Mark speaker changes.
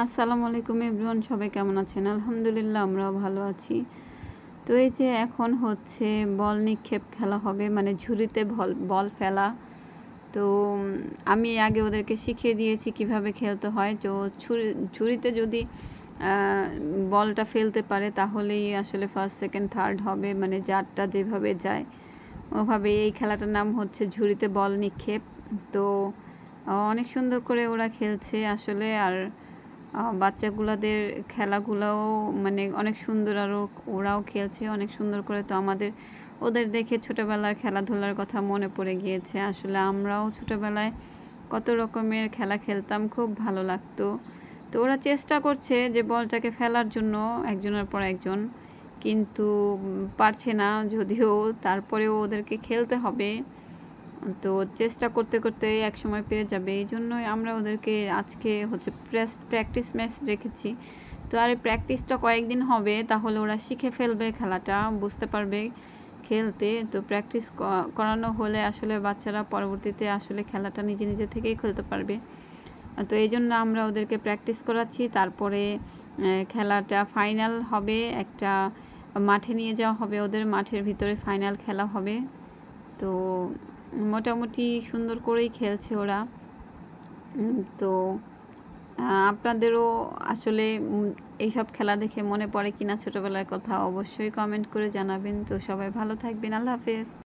Speaker 1: আসসালামু আলাইকুম এভরিওয়ান, সবাই কেমন আছেন? আলহামদুলিল্লাহ, আমরাও ভালো আছি। তো এই যে এখন হচ্ছে বল নিক্ষেপ খেলা হবে মানে ঝুড়িতে বল বল ফেলা। তো আমি আগে ওদেরকে শিখিয়ে দিয়েছি কীভাবে খেলতে হয়। তো ছুরি, ঝুড়িতে যদি বলটা ফেলতে পারে, তাহলেই আসলে ফার্স্ট সেকেন্ড থার্ড হবে। মানে যারটা যেভাবে যায়, ওভাবে এই খেলাটার নাম হচ্ছে ঝুড়িতে বল নিক্ষেপ। তো, অনেক সুন্দর করে ওরা খেলছে আসলে। আর বাচ্চাগুলাদের খেলাগুলোও মানে অনেক সুন্দর আরও ওরাও খেলছে অনেক সুন্দর করে। তো আমাদের, ওদের দেখে ছোটোবেলার খেলাধুলার কথা মনে পড়ে গিয়েছে। আসলে আমরাও ছোটোবেলায় কত রকমের খেলা খেলতাম, খুব ভালো লাগতো। তো ওরা চেষ্টা করছে যে বলটাকে ফেলার জন্য একজনের পর একজন। কিন্তু পারছে না, যদিও তারপরেও ওদেরকে খেলতে হবে। তো চেষ্টা করতে করতে এক সময় পেরে যাবে। এই জন্যই আমরা ওদেরকে আজকে হচ্ছে প্রেস প্র্যাকটিস ম্যাচ রেখেছি। তো আর প্র্যাকটিসটা কয়েকদিন হবে, তাহলে ওরা শিখে ফেলবে খেলাটা, বুঝতে পারবে খেলতে। তো প্র্যাকটিস করানো হলে আসলে বাচ্চারা পরবর্তীতে আসলে খেলাটা নিজে নিজে থেকেই খেলতে পারবে। তো এই জন্য আমরা ওদেরকে প্র্যাকটিস করাচ্ছি। তারপরে খেলাটা ফাইনাল হবে। একটা মাঠে নিয়ে যাওয়া হবে ওদের, মাঠের ভিতরে ফাইনাল খেলা হবে। তো মোটামুটি সুন্দর করেই খেলছে ওরা। তো আপনাদেরও আসলে এইসব খেলা দেখে মনে পড়ে কিনা ছোটবেলার কথা অবশ্যই কমেন্ট করে জানাবেন। তো সবাই ভালো থাকবেন, আল্লাহ হাফেজ।